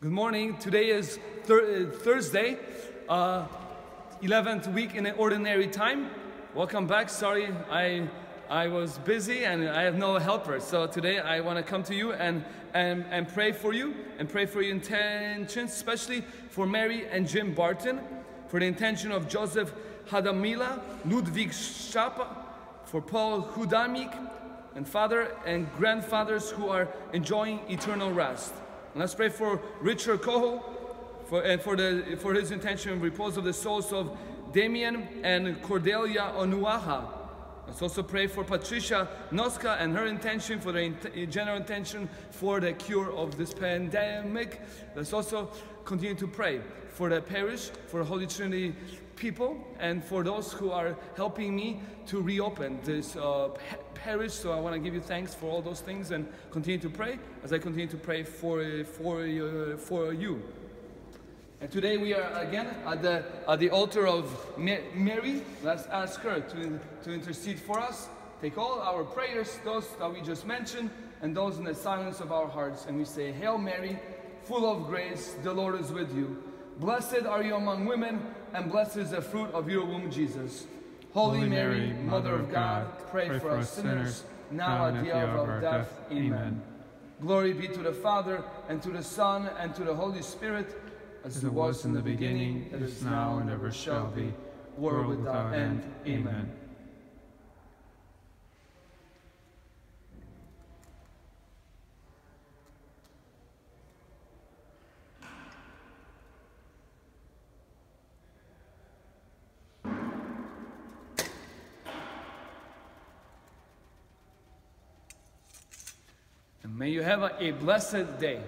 Good morning. Today is thir- uh, Thursday, uh, 11th week in an ordinary time. Welcome back. Sorry, I I was busy and I have no helper. So today I want to come to you and, and, and pray for you and pray for your intentions, especially for Mary and Jim Barton, for the intention of Joseph Hadamila, Ludwig Schapa, for Paul Hudamik, and father and grandfathers who are enjoying eternal rest. Let's pray for Richard Coho, for, and for, the, for his intention and repose of the souls of Damien and Cordelia Onuaha. Let's also pray for Patricia Noska and her intention, for the int- general intention for the cure of this pandemic. Let's also continue to pray for the parish, for the Holy Trinity people, and for those who are helping me to reopen this uh, pa- parish. So I want to give you thanks for all those things and continue to pray as I continue to pray for, for, uh, for you. And today we are again at the, at the altar of Mary. Let's ask her to, to intercede for us. Take all our prayers, those that we just mentioned, and those in the silence of our hearts. And we say, Hail Mary, full of grace, the Lord is with you. Blessed are you among women, and blessed is the fruit of your womb, Jesus. Holy, Mary, Mother of God, pray, for us sinners, now at the hour of our death. Amen. Glory be to the Father, and to the Son, and to the Holy Spirit, as it was in the beginning, is now, and ever shall be, world without end. Amen. And may you have a, a blessed day.